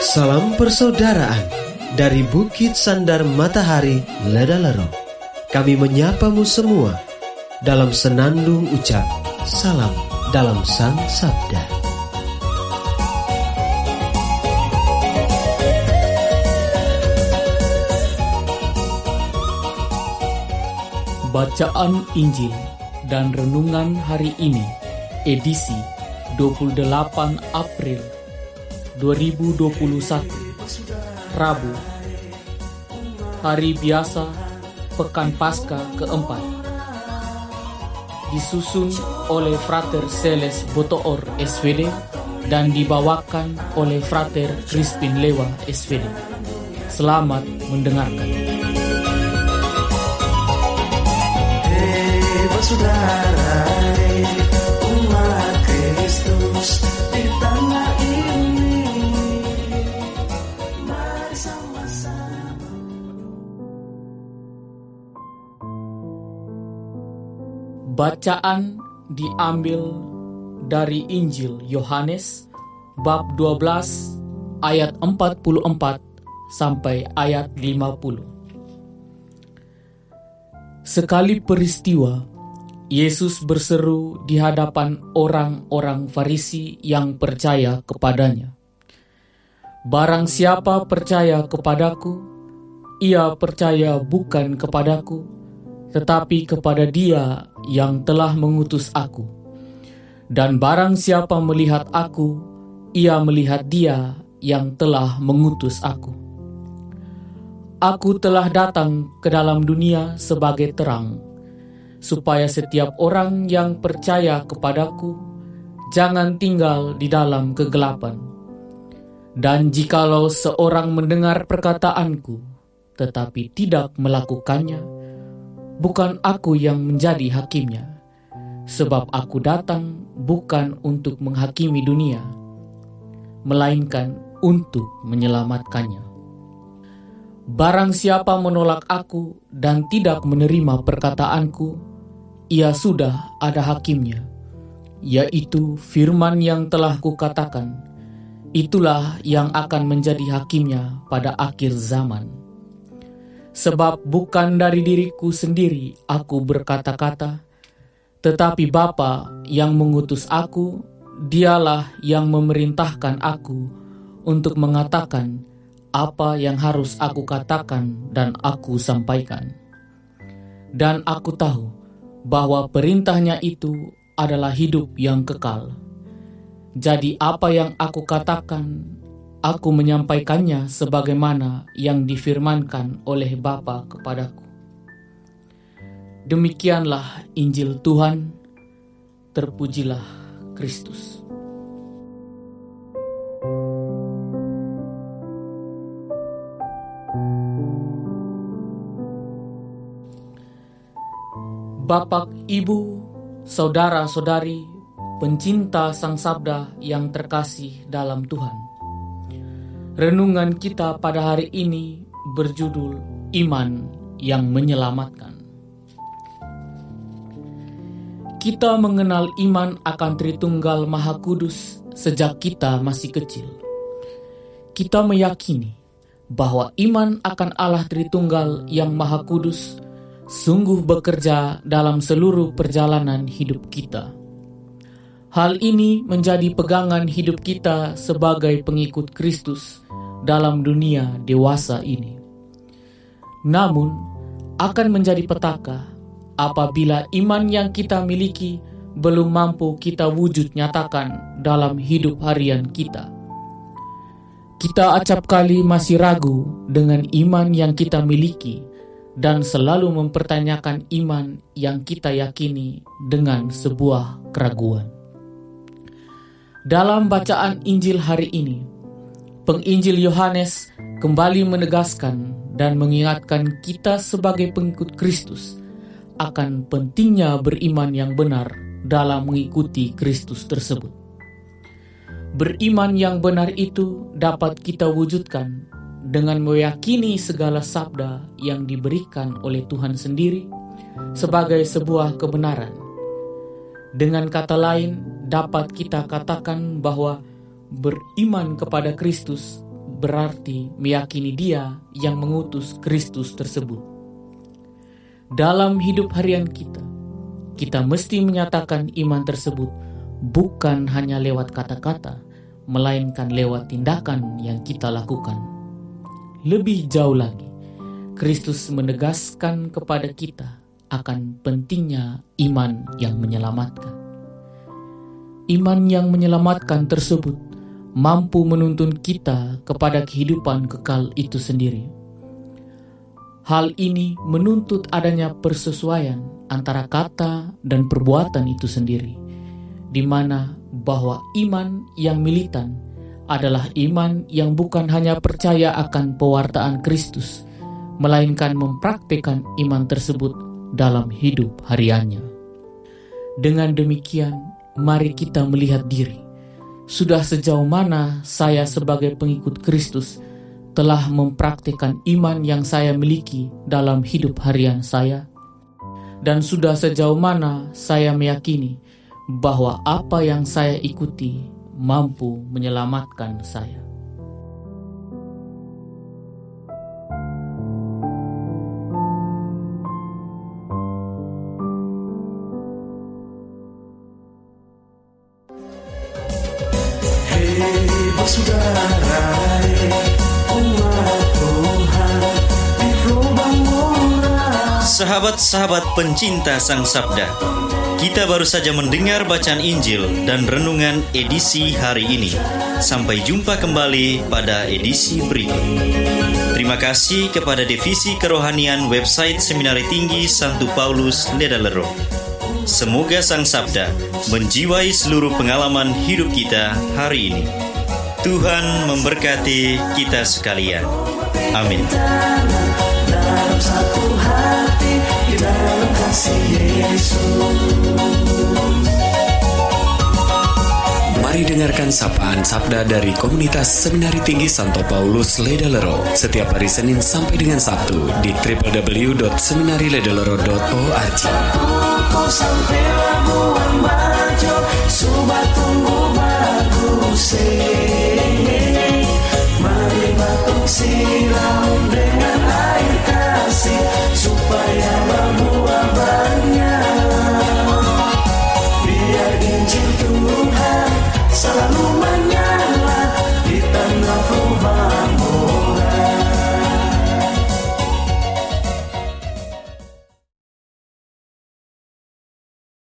Salam persaudaraan dari Bukit Sandar Matahari Ledalero. Kami menyapamu semua dalam senandung ucap salam dalam Sang Sabda. Bacaan Injil dan Renungan Hari ini edisi 28 April 2021 Rabu Hari biasa Pekan Pasca keempat Disusun oleh Frater Seles Botoor SVD dan dibawakan oleh Frater Crispin Lewa SVD. Selamat mendengarkan. umat Kristus di tanah Bacaan diambil dari Injil Yohanes bab 12 ayat 44 sampai ayat 50. Sekali peristiwa, Yesus berseru di hadapan orang-orang Farisi yang percaya kepadanya. Barang siapa percaya kepadaku, ia percaya bukan kepadaku, tetapi kepada Dia yang telah mengutus aku. Dan barang siapa melihat aku, ia melihat Dia yang telah mengutus aku. Aku telah datang ke dalam dunia sebagai terang, supaya setiap orang yang percaya kepadaku jangan tinggal di dalam kegelapan. Dan jikalau seorang mendengar perkataanku tetapi tidak melakukannya, bukan aku yang menjadi hakimnya, sebab aku datang bukan untuk menghakimi dunia, melainkan untuk menyelamatkannya. Barang siapa menolak aku dan tidak menerima perkataanku, ia sudah ada hakimnya, yaitu firman yang telah kukatakan. Itulah yang akan menjadi hakimnya pada akhir zaman. Sebab bukan dari diriku sendiri aku berkata-kata, tetapi Bapa yang mengutus aku, dialah yang memerintahkan aku untuk mengatakan apa yang harus aku katakan dan aku sampaikan. Dan aku tahu bahwa perintahnya itu adalah hidup yang kekal. Jadi apa yang aku katakan, aku menyampaikannya sebagaimana yang difirmankan oleh Bapa kepadaku. Demikianlah Injil Tuhan, terpujilah Kristus. Bapak, Ibu, saudara-saudari, pencinta Sang Sabda yang terkasih dalam Tuhan. Renungan kita pada hari ini berjudul Iman yang Menyelamatkan. Kita mengenal iman akan Tritunggal Maha Kudus sejak kita masih kecil. Kita meyakini bahwa iman akan Allah Tritunggal yang Maha Kudus sungguh bekerja dalam seluruh perjalanan hidup kita. Hal ini menjadi pegangan hidup kita sebagai pengikut Kristus dalam dunia dewasa ini. Namun, akan menjadi petaka apabila iman yang kita miliki belum mampu kita wujud nyatakan dalam hidup harian kita. Kita acap kali masih ragu dengan iman yang kita miliki dan selalu mempertanyakan iman yang kita yakini dengan sebuah keraguan. Dalam bacaan Injil hari ini, penginjil Yohanes kembali menegaskan dan mengingatkan kita sebagai pengikut Kristus akan pentingnya beriman yang benar dalam mengikuti Kristus tersebut. Beriman yang benar itu dapat kita wujudkan dengan meyakini segala sabda yang diberikan oleh Tuhan sendiri sebagai sebuah kebenaran. Dengan kata lain, dapat kita katakan bahwa beriman kepada Kristus berarti meyakini Dia yang mengutus Kristus tersebut. Dalam hidup harian kita, kita mesti menyatakan iman tersebut bukan hanya lewat kata-kata, melainkan lewat tindakan yang kita lakukan. Lebih jauh lagi, Kristus menegaskan kepada kita akan pentingnya iman yang menyelamatkan. Iman yang menyelamatkan tersebut mampu menuntun kita kepada kehidupan kekal itu sendiri. Hal ini menuntut adanya persesuaian antara kata dan perbuatan itu sendiri, di mana bahwa iman yang militan adalah iman yang bukan hanya percaya akan pewartaan Kristus, melainkan mempraktikkan iman tersebut dalam hidup hariannya. Dengan demikian, mari kita melihat diri. Sudah sejauh mana saya sebagai pengikut Kristus telah mempraktikkan iman yang saya miliki dalam hidup harian saya? Dan sudah sejauh mana saya meyakini bahwa apa yang saya ikuti mampu menyelamatkan saya? Sahabat-sahabat pencinta Sang Sabda, kita baru saja mendengar bacaan Injil dan renungan edisi hari ini. Sampai jumpa kembali pada edisi berikut. Terima kasih kepada Divisi Kerohanian website Seminari Tinggi Santo Paulus Ledalero. Semoga Sang Sabda menjiwai seluruh pengalaman hidup kita hari ini. Tuhan memberkati kita sekalian. Amin. dalam satu hati di dalam kasih Yesus. Mari dengarkan sapaan sabda dari komunitas Seminari Tinggi Santo Paulus Ledalero setiap hari Senin sampai dengan Sabtu di bajo, subat tunggu bagus.